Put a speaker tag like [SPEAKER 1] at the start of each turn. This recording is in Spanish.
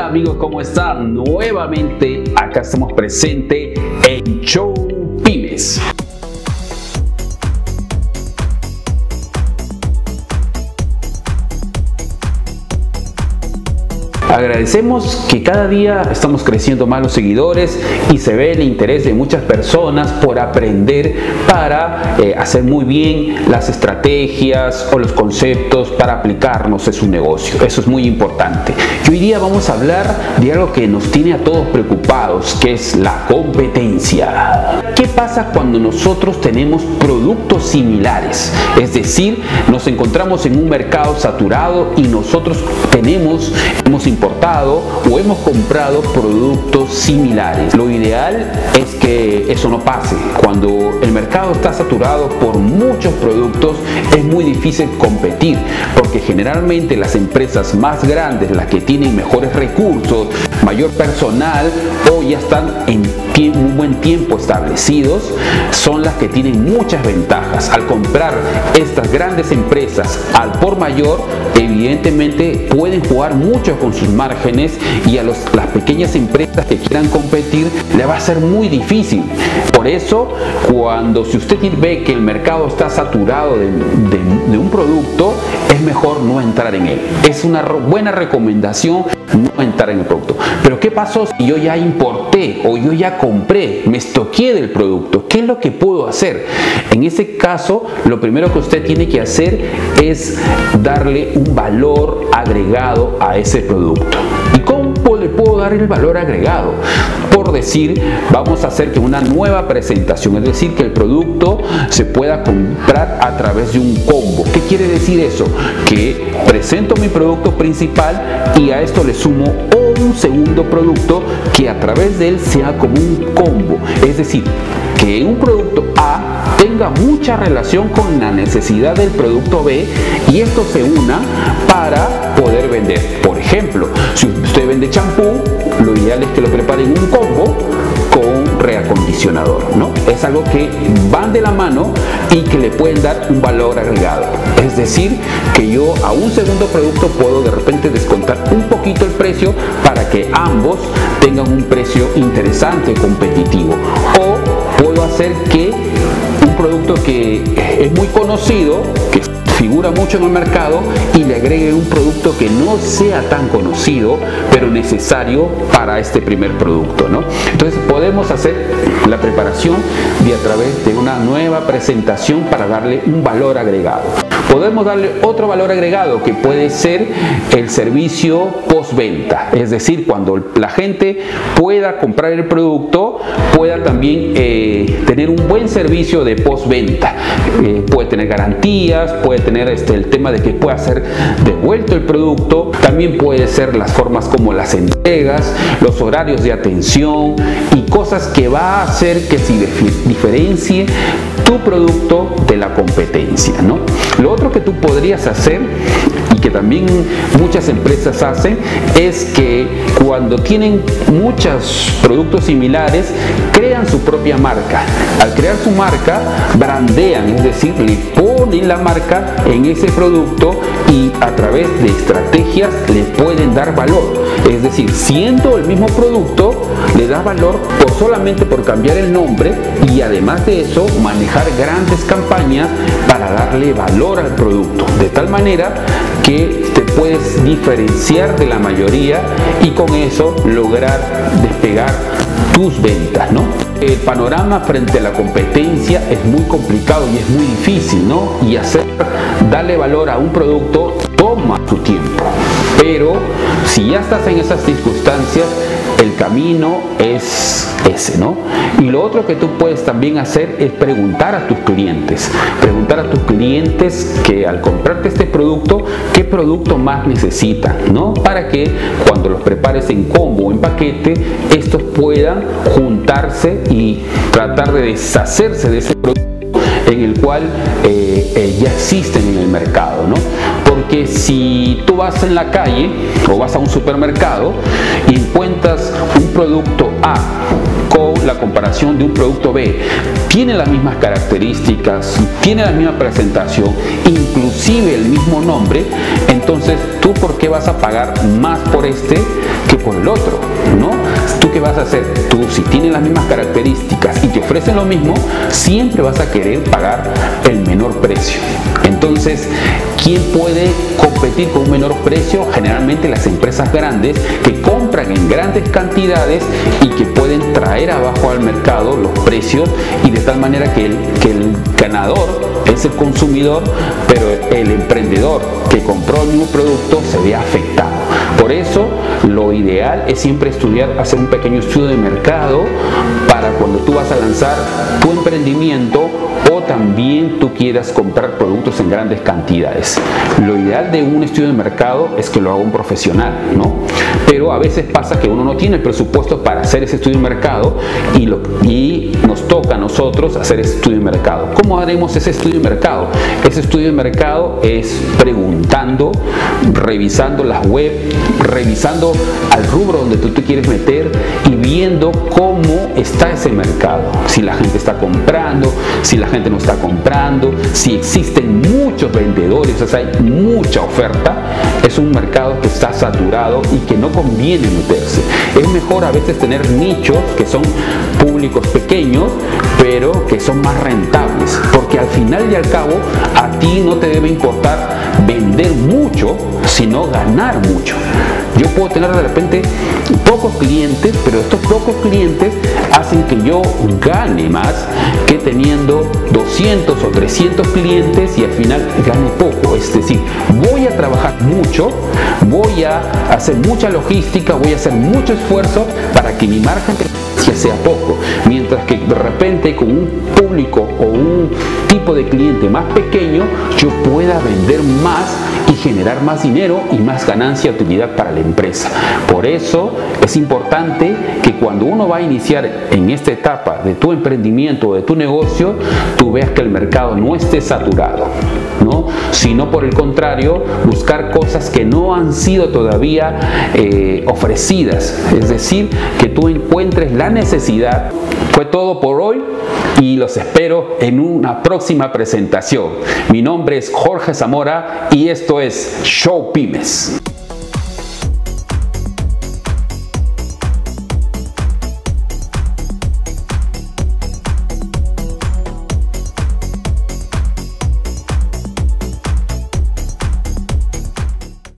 [SPEAKER 1] Amigos, ¿cómo están? Nuevamente acá estamos presentes en Show Pymes. Agradecemos que cada día estamos creciendo más los seguidores y se ve el interés de muchas personas por aprender para eh, hacer muy bien las estrategias o los conceptos para aplicarnos en su negocio. Eso es muy importante. Y hoy día vamos a hablar de algo que nos tiene a todos preocupados, que es la competencia. ¿Qué pasa cuando nosotros tenemos productos similares? Es decir, nos encontramos en un mercado saturado y nosotros tenemos, hemos importado o hemos comprado productos similares. Lo ideal es que eso no pase. Cuando el mercado está saturado por muchos productos es muy difícil competir porque generalmente las empresas más grandes, las que tienen mejores recursos, mayor personal o ya están en un buen tiempo establecidos, son las que tienen muchas ventajas. Al comprar estas grandes empresas al por mayor, evidentemente pueden jugar mucho con sus márgenes y a las pequeñas empresas que quieran competir le va a ser muy difícil. Por eso, cuando si usted ve que el mercado está saturado de un producto, es mejor no entrar en él. Es una buena recomendación no entrar en el producto. Pero ¿qué pasó si yo ya importé o yo ya compré, me estoqué del producto? ¿Qué es lo que puedo hacer? En ese caso, lo primero que usted tiene que hacer es darle un valor agregado a ese producto. ¿Y cómo le puedo dar el valor agregado? Por decir, vamos a hacer que una nueva presentación, es decir, que el producto se pueda comprar a través de un combo. ¿Qué quiere decir eso? Que presento mi producto principal y a esto le sumo un segundo producto que a través de él sea como un combo. Es decir, que un producto A tenga mucha relación con la necesidad del producto B y esto se una para poder vender. Por ejemplo, si usted vende champú, lo ideal es que lo prepare en un combo con reacondicionador, ¿no? Es algo que van de la mano y que le pueden dar un valor agregado. Es decir, que yo a un segundo producto puedo de repente descontar un poquito el precio para que ambos tengan un precio interesante, competitivo. O puedo hacer que un producto que es muy conocido, que figura mucho en el mercado y le agregue un producto que no sea tan conocido, pero necesario para este primer producto. ¿no? Entonces podemos hacer la preparación de a través de una nueva presentación para darle un valor agregado. Podemos darle otro valor agregado que puede ser el servicio postventa, es decir, cuando la gente pueda comprar el producto, pueda también eh, tener un buen servicio de postventa. Eh, puede tener garantías, puede tener este, el tema de que pueda ser devuelto el producto, también puede ser las formas como las entregas, los horarios de atención y cosas que va a hacer que se diferencie tu producto de la competencia. ¿no? Lo otro que tú podrías hacer que también muchas empresas hacen es que cuando tienen muchos productos similares crean su propia marca. Al crear su marca brandean, es decir, le ponen la marca en ese producto y a través de estrategias le pueden dar valor. Es decir, siendo el mismo producto, le da valor por solamente por cambiar el nombre y además de eso manejar grandes campañas para darle valor al producto. De tal manera que te puedes diferenciar de la mayoría y con eso lograr despegar tus ventas, ¿no? El panorama frente a la competencia es muy complicado y es muy difícil, ¿no? Y hacer, darle valor a un producto toma su tiempo. Pero si ya estás en esas circunstancias, el camino es ese, ¿no? Y lo otro que tú puedes también hacer es preguntar a tus clientes, preguntar a tus clientes que al comprarte este producto, qué producto más necesitan, ¿no? Para que cuando los prepares en combo o en paquete, estos puedan juntarse y tratar de deshacerse de ese producto en el cual eh, eh, ya existen en el mercado, ¿no? Porque si tú vas en la calle o vas a un supermercado y encuentras un producto A con la comparación de un producto B, tiene las mismas características, tiene la misma presentación, inclusive el mismo nombre, entonces tú por qué vas a pagar más por este que por el otro, ¿no? ¿Tú qué vas a hacer? Tú si tienes las mismas características y te ofrecen lo mismo, siempre vas a querer pagar el menor precio. Entonces, ¿quién puede competir con un menor precio? Generalmente las empresas grandes que compran en grandes cantidades y que pueden traer abajo al mercado los precios y de tal manera que el, que el ganador es el consumidor, pero el emprendedor que compró el mismo producto se ve afectado. Por eso lo ideal es siempre estudiar, hacer un pequeño estudio de mercado para cuando tú vas a lanzar tu emprendimiento también tú quieras comprar productos en grandes cantidades. Lo ideal de un estudio de mercado es que lo haga un profesional, ¿no? Pero a veces pasa que uno no tiene el presupuesto para hacer ese estudio de mercado y, nos toca a nosotros hacer ese estudio de mercado. ¿Cómo haremos ese estudio de mercado? Ese estudio de mercado es preguntando, revisando las web, revisando al rubro donde tú te quieres meter y viendo cómo está ese mercado. Si la gente está comprando, si la gente no está comprando, si existen muchos vendedores, o hay mucha oferta, es un mercado que está saturado y que no conviene meterse. Es mejor a veces tener nichos que son públicos pequeños, pero que son más rentables, porque al final y al cabo a ti no te debe importar vender mucho, sino ganar mucho. Yo puedo tener de repente pocos clientes, pero estos pocos clientes hacen que yo gane más que teniendo 200 o 300 clientes y al final gane poco. Es decir, voy a trabajar mucho, voy a hacer mucha logística, voy a hacer mucho esfuerzo para que mi margen sea poco, mientras que de repente con un público o un tipo de cliente más pequeño yo pueda vender más generar más dinero y más ganancia utilidad para la empresa. Por eso es importante que cuando uno va a iniciar en esta etapa de tu emprendimiento o de tu negocio, tú veas que el mercado no esté saturado, ¿no? sino por el contrario, buscar cosas que no han sido todavía eh, ofrecidas. Es decir, que tú encuentres la necesidad. Fue todo por hoy y los espero en una próxima presentación. Mi nombre es Jorge Zamora y esto es Show Pymes.